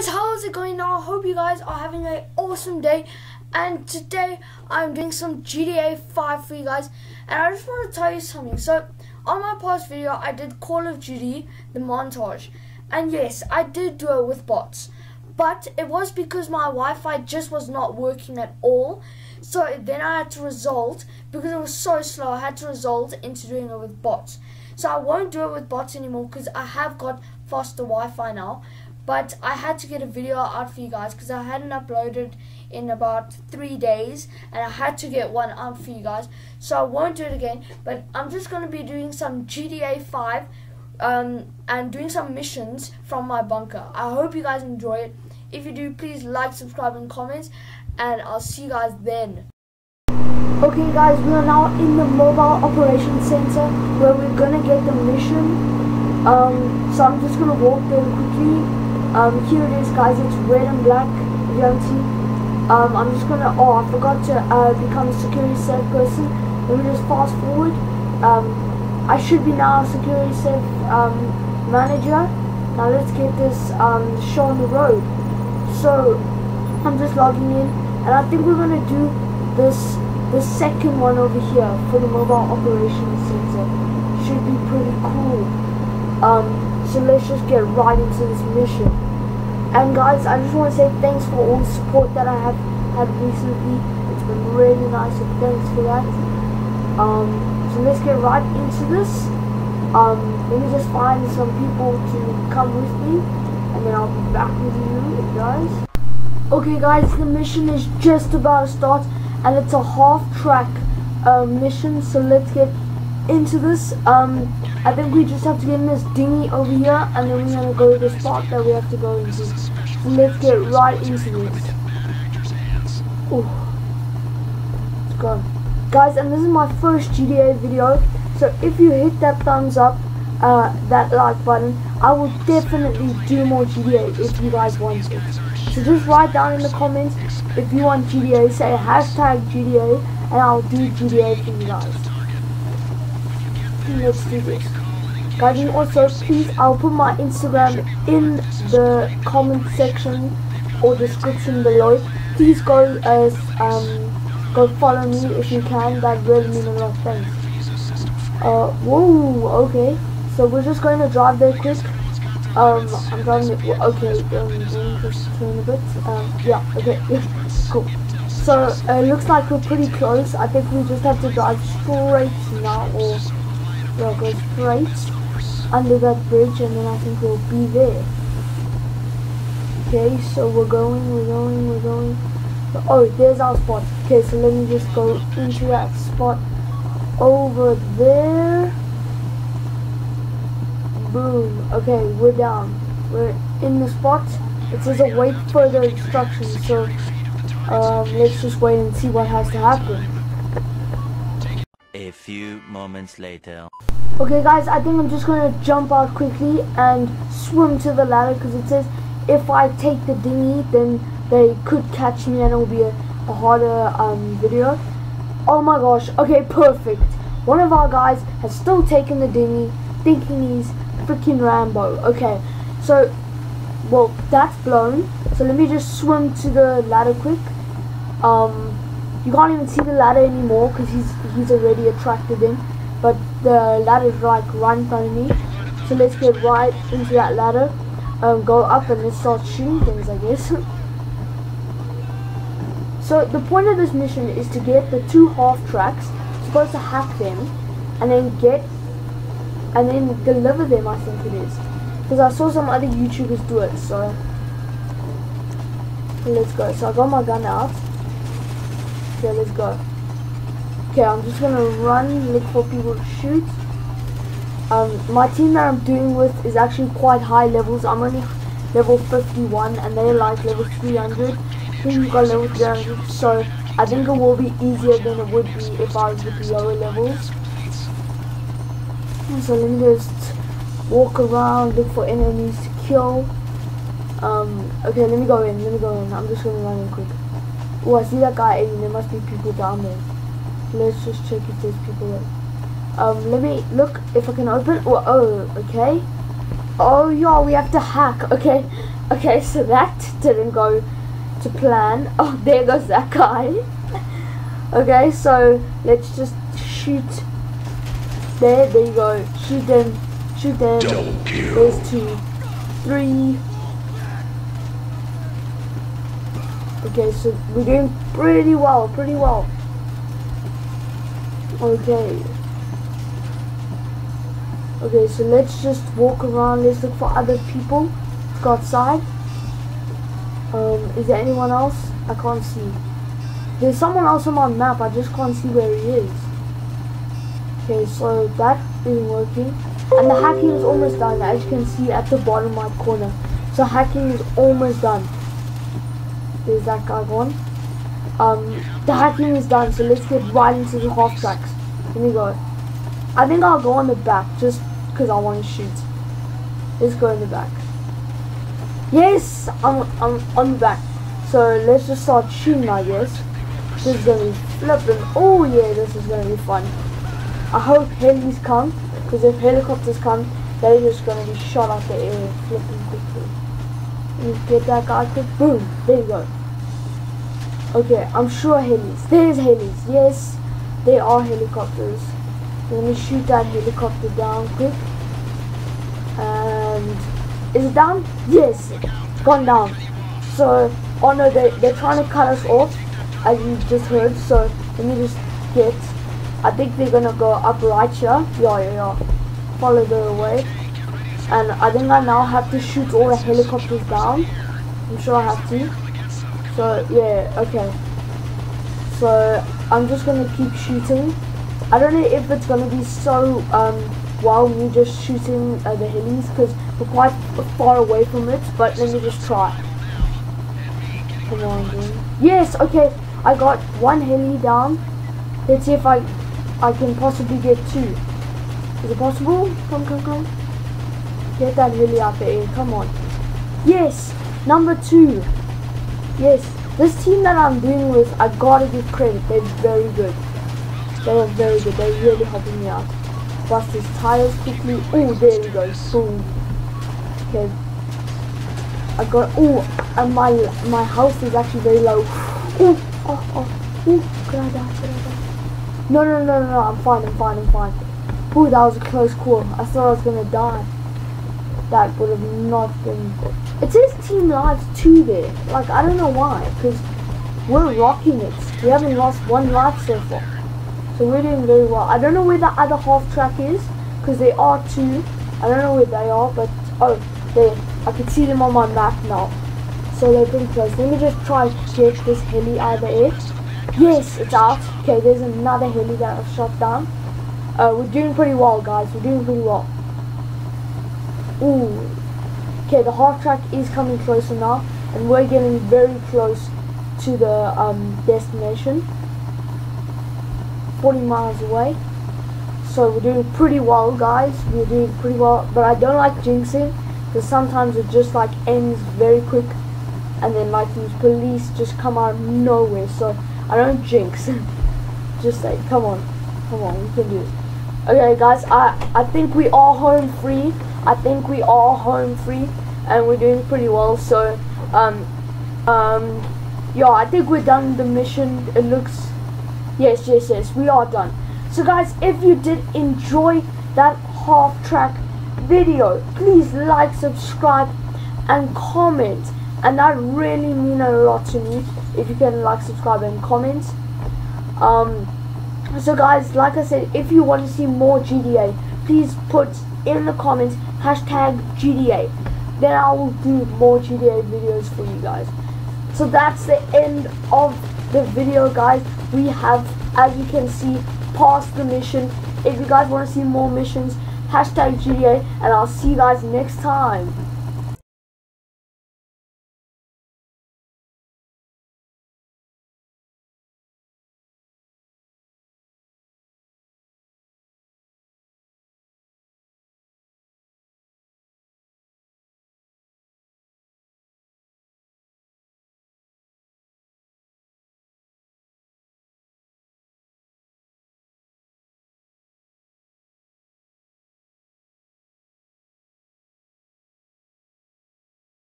guys, how's it going now? I hope you guys are having an awesome day. And today I'm doing some GTA 5 for you guys. And I just want to tell you something. So, on my past video, I did Call of Duty, the montage. And yes, I did do it with bots. But it was because my Wi-Fi just was not working at all. So then I had to result, because it was so slow, I had to result into doing it with bots. So I won't do it with bots anymore because I have got faster Wi-Fi now but I had to get a video out for you guys because I hadn't uploaded in about three days and I had to get one out for you guys. So I won't do it again but I'm just going to be doing some GTA 5 um, and doing some missions from my bunker. I hope you guys enjoy it. If you do please like subscribe and comment and I'll see you guys then. Okay guys we are now in the mobile operations center where we're gonna get the mission. Um, so I'm just gonna walk there quickly um, here it is guys, it's red and black, if. Um, I'm just gonna, oh I forgot to uh, become a security safe person. Let me just fast forward. Um, I should be now a security safe um, manager. Now let's get this um, show on the road. So, I'm just logging in and I think we're gonna do this the second one over here for the mobile operations center. Should be pretty cool. Um, so let's just get right into this mission. And guys, I just want to say thanks for all the support that I have had recently. It's been really nice, so thanks for that. Um, so let's get right into this. Um, let me just find some people to come with me, and then I'll be back with you guys. Okay guys, the mission is just about to start, and it's a half track uh, mission, so let's get into this. Um, I think we just have to get in this dinghy over here, and then we're gonna go to the spot that we have to go into. So let's get right into this. Ooh. Let's go. Guys, and this is my first GTA video, so if you hit that thumbs up, uh, that like button, I will definitely do more GTA if you guys want it. So just write down in the comments if you want GTA, say hashtag GTA, and I'll do GTA for you guys let's do this. Guys, and also please, I'll put my Instagram in the comment section or description below. Please go as um go follow me if you can. That really mean a lot. Thanks. Uh, whoa, okay. So we're just going to drive there quick. Um, I'm driving it. Okay, um, just turn a bit. Um, yeah, okay, cool. So uh, it looks like we're pretty close. I think we just have to drive straight now, or We'll go straight under that bridge and then I think we'll be there. Okay, so we're going, we're going, we're going. Oh, there's our spot. Okay, so let me just go into that spot over there. Boom. Okay, we're down. We're in the spot. It says await further instructions, so um, let's just wait and see what has to happen. A few moments later. Okay guys, I think I'm just going to jump out quickly and swim to the ladder because it says if I take the dinghy then they could catch me and it will be a, a harder um, video. Oh my gosh, okay perfect. One of our guys has still taken the dinghy thinking he's freaking Rambo. Okay, so, well that's blown. So let me just swim to the ladder quick. Um, you can't even see the ladder anymore because he's he's already attracted in. But the ladder's like right in front of me. So let's get right into that ladder. Um, go up and let's start shooting things, I guess. so the point of this mission is to get the two half tracks. Supposed to hack them, and then get, and then deliver them. I think it is, because I saw some other YouTubers do it. So let's go. So I got my gun out. Okay, let's go. Okay, I'm just gonna run, look for people to shoot. Um, my team that I'm doing with is actually quite high levels. I'm only level 51 and they're like level 300. Then you got level 300, so I think it will be easier than it would be if I was with the lower levels. So let me just walk around, look for enemies to kill. Um, okay, let me go in, let me go in. I'm just gonna run in quick. Oh, I see that guy aiming. There must be people down there. Let's just check if there's people there. Um, let me look if I can open. Oh, oh, okay. Oh, yeah, we have to hack. Okay. Okay, so that didn't go to plan. Oh, there goes that guy. okay, so let's just shoot. There, there you go. Shoot them. Shoot them. There's two. Three. Okay, so we're doing pretty well, pretty well. Okay. Okay, so let's just walk around. Let's look for other people. Let's go outside. Um, is there anyone else? I can't see. There's someone else on my map. I just can't see where he is. Okay, so that isn't working. And the hacking is almost done, as you can see at the bottom right corner. So hacking is almost done. There's that guy gone. Um, the hacking is done, so let's get right into the half tracks. Here we go. I think I'll go on the back, just because I want to shoot. Let's go in the back. Yes, I'm, I'm on the back. So let's just start shooting, I guess. This is gonna be flipping. Oh yeah, this is gonna be fun. I hope helis come, because if helicopters come, they're just gonna be shot out the air, flipping quickly. You get that guy quick, boom, there you go. Okay, I'm sure helis. There's helis, yes, they are helicopters. Let me shoot that helicopter down quick. And is it down? Yes, gone down. So, oh no, they, they're trying to cut us off, as you just heard. So, let me just get, I think they're gonna go up right here. Yeah, yeah, yeah. Follow the way. And I think I now have to shoot all the helicopters down. I'm sure I have to. So, yeah, okay. So, I'm just gonna keep shooting. I don't know if it's gonna be so um, while me just shooting uh, the helis because we're quite far away from it. But let me just try. Come on, dude. Yes, okay. I got one heli down. Let's see if I I can possibly get two. Is it possible? Come, come, come. Get that heli out there. Come on. Yes, number two. Yes, this team that I'm doing with, I gotta give credit. They're very good. They are very good. They're really helping me out. Bust his tires quickly. Oh, there we go. Boom. Okay. I got. Oh, and my my health is actually very low. Oh, oh, oh. Oh, could I die? Could I die? No, no, no, no, no. I'm fine. I'm fine. I'm fine. Oh, that was a close call. I thought I was gonna die. That would have not been. It says team lives two there. Like I don't know why, because we're rocking it. We haven't lost one life so far. So we're doing very well. I don't know where the other half track is, because they are two. I don't know where they are, but oh, there. I can see them on my map now. So they're pretty close. Let me just try to get this heli out of the. Yes, it's out. Okay, there's another heli that I've shot down. Uh, we're doing pretty well, guys. We're doing pretty well. Ooh. Okay, the half track is coming closer now, and we're getting very close to the um, destination. 40 miles away. So we're doing pretty well, guys. We're doing pretty well, but I don't like jinxing because sometimes it just like ends very quick, and then like these police just come out of nowhere. So I don't jinx. just say, come on, come on, we can do it. Okay, guys, I I think we are home free. I think we are home free, and we're doing pretty well. So, um, um, yeah, I think we're done the mission. It looks Yes, yes, yes, we are done. So guys, if you did enjoy that half track video, please like, subscribe, and comment. And that really mean a lot to me if you can like, subscribe, and comment. Um, so guys, like I said, if you want to see more GTA, please put in the comments hashtag GTA. Then I will do more GTA videos for you guys. So that's the end of the video guys we have as you can see passed the mission if you guys want to see more missions hashtag GTA and I'll see you guys next time